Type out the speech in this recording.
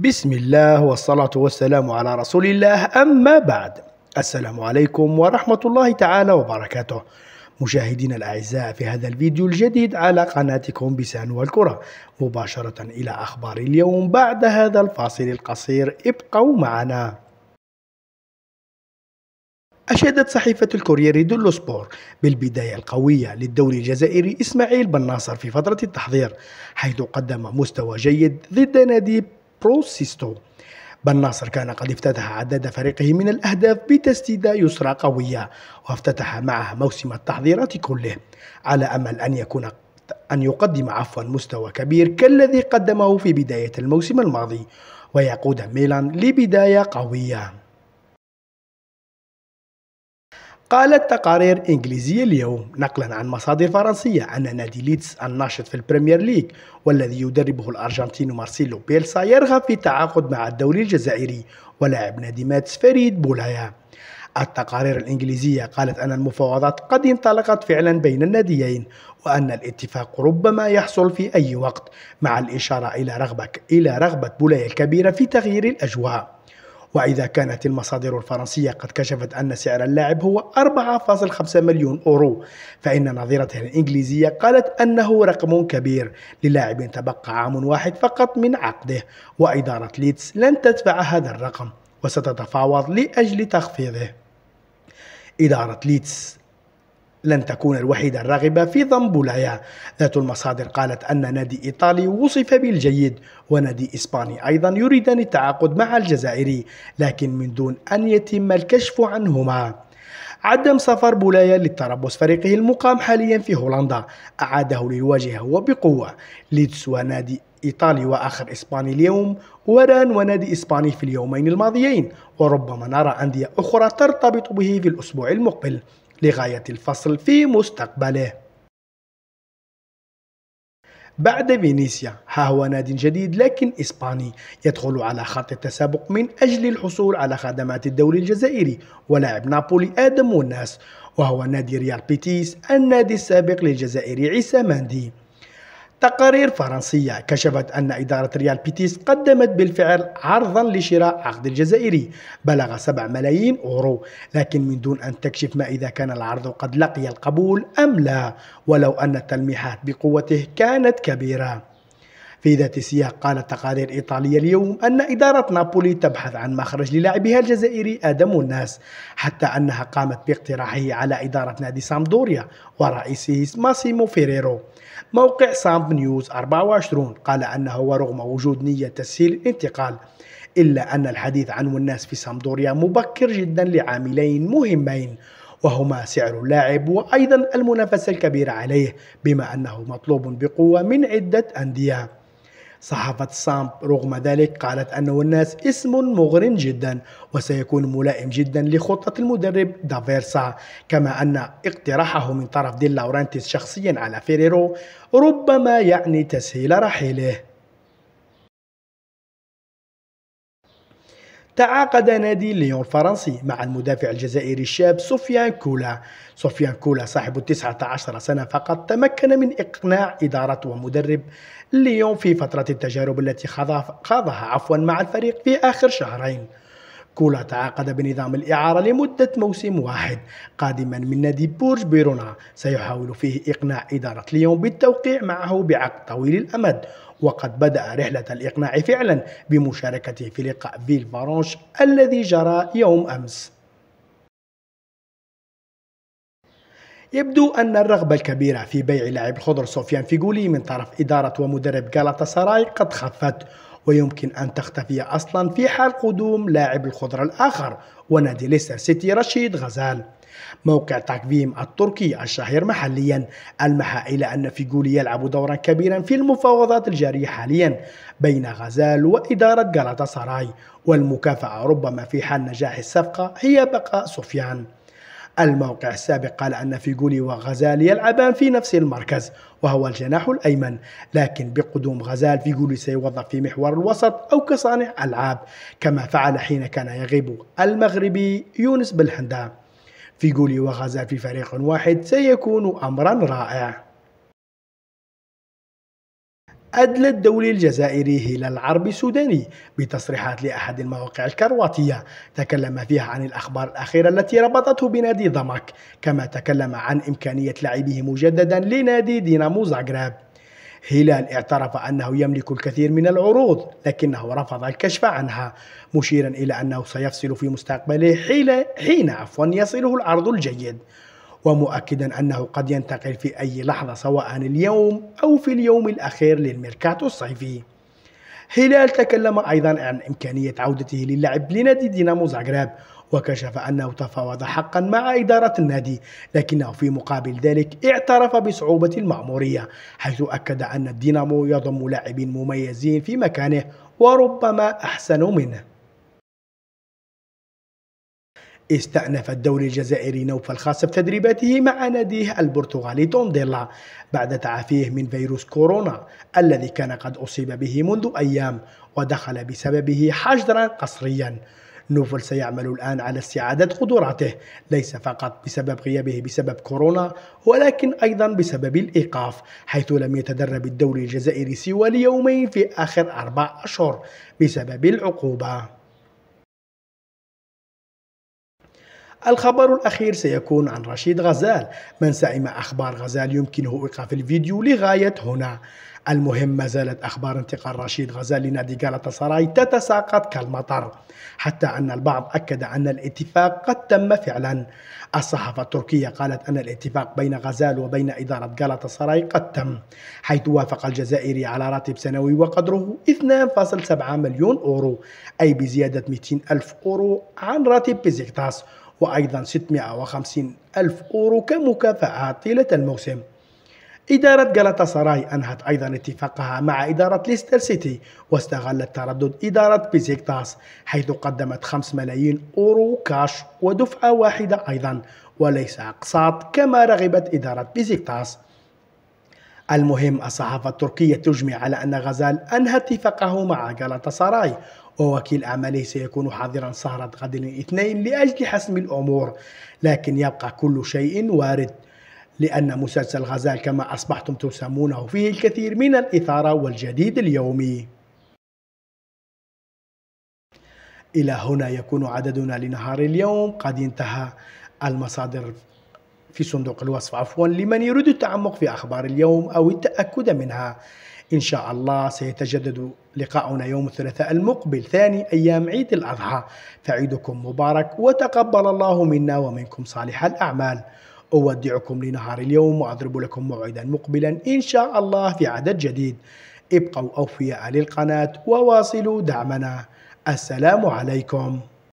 بسم الله والصلاة والسلام على رسول الله. أما بعد السلام عليكم ورحمة الله تعالى وبركاته. مشاهدينا الأعزاء في هذا الفيديو الجديد على قناتكم بسان والكرة مباشرة إلى أخبار اليوم بعد هذا الفاصل القصير. ابقوا معنا. أشادت صحيفة الكورييري دولو سبور بالبداية القوية للدوري الجزائري إسماعيل بن ناصر في فترة التحضير حيث قدم مستوى جيد ضد نادي برو سيستو. بن ناصر كان قد افتتح عداد فريقه من الأهداف بتسديدة يسرى قوية وافتتح معها موسم التحضيرات كله على أمل أن يكون أن يقدم عفوا مستوى كبير كالذي قدمه في بداية الموسم الماضي ويقود ميلان لبداية قوية. قالت تقارير إنجليزية اليوم نقلا عن مصادر فرنسية أن نادي ليدز الناشط في البريمير ليج والذي يدربه الأرجنتيني مارسيلو بيلسا يرغب في التعاقد مع الدولي الجزائري ولاعب نادي ميتز فريد بولايا. التقارير الإنجليزية قالت أن المفاوضات قد انطلقت فعلا بين الناديين وأن الاتفاق ربما يحصل في أي وقت مع الإشارة إلى رغبة إلى رغبة بولايا الكبيرة في تغيير الأجواء. وإذا كانت المصادر الفرنسية قد كشفت أن سعر اللاعب هو 4.5 مليون أورو فإن نظيرتها الإنجليزية قالت أنه رقم كبير للاعب تبقى عام واحد فقط من عقده وإدارة ليدز لن تدفع هذا الرقم وستتفاوض لأجل تخفيضه. إدارة ليدز لن تكون الوحيدة الراغبة في ضم بولايا. ذات المصادر قالت أن نادي إيطالي وصف بالجيد ونادي إسباني أيضا يريدان التعاقد مع الجزائري لكن من دون أن يتم الكشف عنهما. عدم سفر بولايا للتربص فريقه المقام حاليا في هولندا. أعاده للواجهة وبقوة. ليدس ونادي إيطالي وآخر إسباني اليوم وران ونادي إسباني في اليومين الماضيين. وربما نرى أندية أخرى ترتبط به في الأسبوع المقبل. لغاية الفصل في مستقبله. بعد فينيسيا ها هو ناد جديد لكن إسباني يدخل على خط التسابق من أجل الحصول على خدمات الدوري الجزائري ولاعب نابولي آدم وناس وهو نادي ريال بيتيس النادي السابق للجزائري عيسى ماندي. تقارير فرنسية كشفت أن إدارة ريال بيتيس قدمت بالفعل عرضا لشراء عقد الجزائري. بلغ 7 ملايين أورو. لكن من دون أن تكشف ما إذا كان العرض قد لقي القبول أم لا ولو أن التلميحات بقوته كانت كبيرة. في ذات السياق قالت تقارير إيطالية اليوم أن إدارة نابولي تبحث عن مخرج للاعبها الجزائري آدم وناس حتى أنها قامت باقتراحه على إدارة نادي سامدوريا ورئيسه ماسيمو فيريرو. موقع سامب نيوز 24 قال أنه ورغم وجود نية تسهيل الانتقال إلا أن الحديث عن وناس في سامدوريا مبكر جدا لعاملين مهمين وهما سعر اللاعب وأيضا المنافسة الكبيرة عليه بما أنه مطلوب بقوة من عدة أندية. صحافة سامب رغم ذلك قالت أن وناس اسم مغر جدا وسيكون ملائم جدا لخطة المدرب دافيرسا كما أن اقتراحه من طرف دي لورانتيس شخصيا على فيريرو ربما يعني تسهيل رحيله. تعاقد نادي ليون الفرنسي مع المدافع الجزائري الشاب سفيان كولا. سفيان كولا صاحب التسعة عشر سنة فقط تمكن من إقناع إدارة ومدرب ليون في فترة التجارب التي خاضها عفوا مع الفريق في آخر شهرين. كولا تعاقد بنظام الإعارة لمدة موسم واحد قادما من نادي بورج بيروناس. سيحاول فيه إقناع إدارة ليون بالتوقيع معه بعقد طويل الأمد. وقد بدأ رحلة الإقناع فعلا بمشاركته في لقاء فيلفرانش الذي جرى يوم أمس. يبدو أن الرغبة الكبيرة في بيع لاعب الخضر سفيان فيغولي من طرف إدارة ومدرب جالاتا سراي قد خفت ويمكن أن تختفي أصلا في حال قدوم لاعب الخضر الآخر ونادي ليستر سيتي رشيد غزال. موقع تقويم التركي الشهير محليا. ألمح إلى أن فيغولي يلعب دورا كبيرا في المفاوضات الجارية حاليا بين غزال وإدارة جالاتا سراي والمكافأة ربما في حال نجاح الصفقة هي بقاء سفيان. الموقع السابق قال أن فيغولي وغزال يلعبان في نفس المركز وهو الجناح الأيمن. لكن بقدوم غزال فيغولي سيوظف في محور الوسط أو كصانع ألعاب. كما فعل حين كان يغيب المغربي يونس بالهندا فيغولي وغزال في فريق واحد سيكون أمرا رائع. أدلى الدولي الجزائري هلال العربي السوداني بتصريحات لأحد المواقع الكرواتية. تكلم فيها عن الأخبار الأخيرة التي ربطته بنادي ضمك كما تكلم عن إمكانية لعبه مجددا لنادي دينامو زاغراب هلال اعترف أنه يملك الكثير من العروض لكنه رفض الكشف عنها مشيرا إلى أنه سيفصل في مستقبله حين, عفوا يصله العرض الجيد. ومؤكدا أنه قد ينتقل في أي لحظة سواء اليوم أو في اليوم الأخير للميركاتو الصيفي. هلال تكلم أيضا عن إمكانية عودته للعب لنادي دينامو زاغراب وكشف أنه تفاوض حقا مع إدارة النادي لكنه في مقابل ذلك اعترف بصعوبة المأمورية حيث أكد أن الدينامو يضم لاعبين مميزين في مكانه وربما أحسن منه. استأنف الدوري الجزائري نوف الخاص بتدريباته مع ناديه البرتغالي تونديلا بعد تعافيه من فيروس كورونا الذي كان قد أصيب به منذ أيام ودخل بسببه حجرا قصريا. نوفل سيعمل الآن على استعادة قدراته ليس فقط بسبب غيابه بسبب كورونا ولكن أيضا بسبب الإيقاف حيث لم يتدرب الدوري الجزائري سوى ليومين في آخر أربع أشهر بسبب العقوبة. الخبر الأخير سيكون عن رشيد غزال. من سئم أخبار غزال يمكنه إيقاف الفيديو لغاية هنا. المهم ما زالت أخبار انتقال رشيد غزال لنادي جالاتا سراي تتساقط كالمطر حتى أن البعض أكد أن الاتفاق قد تم فعلا. الصحافة التركية قالت أن الاتفاق بين غزال وبين إدارة جالاتا سراي قد تم حيث وافق الجزائري على راتب سنوي وقدره 2.7 مليون أورو أي بزيادة 200 ألف أورو عن راتب بيزيكتاس. وأيضا 650 ألف أورو كمكافأة طيلة الموسم. إدارة جالاتا سراي أنهت أيضا اتفاقها مع إدارة ليستر سيتي واستغلت تردد إدارة بيزيكتاس حيث قدمت 5 ملايين أورو كاش ودفعة واحدة أيضا وليس أقساط كما رغبت إدارة بيزيكتاس. المهم الصحافة التركية تجمع على أن غزال أنهى اتفاقه مع جالاتا سراي ووكيل أعماله سيكون حاضرا سهرة غد الاثنين لأجل حسم الأمور لكن يبقى كل شيء وارد لأن مسلسل غزال كما أصبحتم تسمونه فيه الكثير من الإثارة والجديد اليومي. إلى هنا يكون عددنا لنهار اليوم قد انتهى المصادر في صندوق الوصف. عفوا لمن يريد التعمق في أخبار اليوم أو التأكد منها. إن شاء الله سيتجدد لقاؤنا يوم الثلاثاء المقبل ثاني أيام عيد الأضحى. فعيدكم مبارك وتقبل الله منا ومنكم صالح الأعمال. أودعكم لنهار اليوم وأضرب لكم موعدا مقبلا إن شاء الله في عدد جديد. ابقوا أوفياء للقناة وواصلوا دعمنا. السلام عليكم.